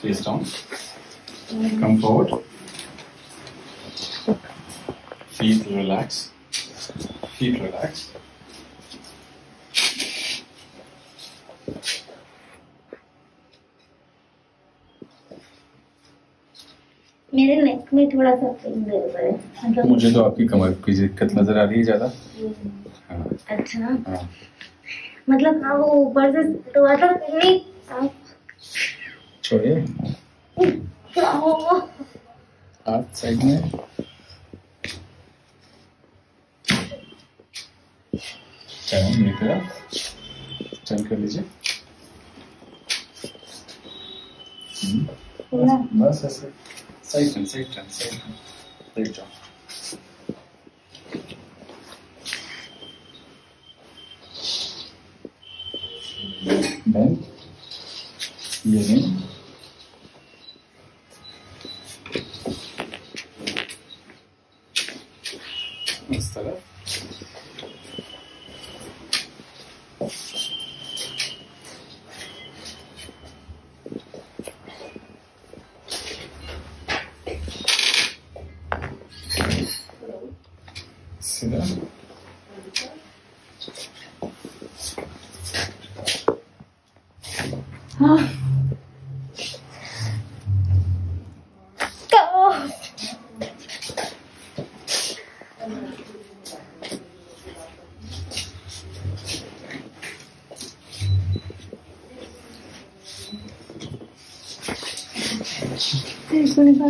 face down. Come forward. Feet relax. Feet relax. मेरे नेक में थोड़ा सा पेन दे रहा है मतलब मुझे तो आपकी कमर की दिक्कत नज़र आ रही है ज़्यादा हाँ अच्छा हाँ मतलब हाँ वो ऊपर से थोड़ा सा नहीं आप छोड़िए क्या हो हाथ साइड में टर्न मेरी तरफ़ टर्न कर लीजिए हम्म, बस ऐसे side turn side turn side turn side जाओ Bend. ये नहीं इस तरफ़ सीधा हाँ です。で、それが